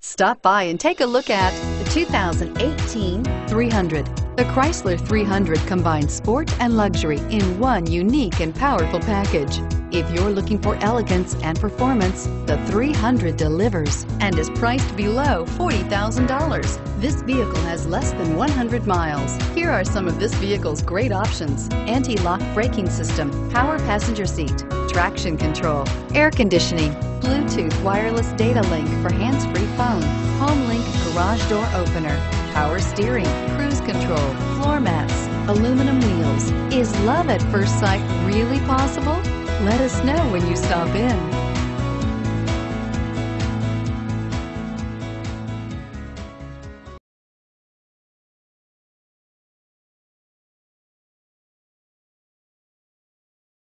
Stop by and take a look at the 2018 300. The Chrysler 300 combines sport and luxury in one unique and powerful package. If you're looking for elegance and performance, the 300 delivers and is priced below $40,000. This vehicle has less than 100 miles. Here are some of this vehicle's great options. Anti-lock braking system, power passenger seat, traction control, air conditioning, Bluetooth wireless data link for hands-free phone, HomeLink garage door opener, power steering, cruise control, floor mats, aluminum wheels. Is love at first sight really possible? Let us know when you stop in.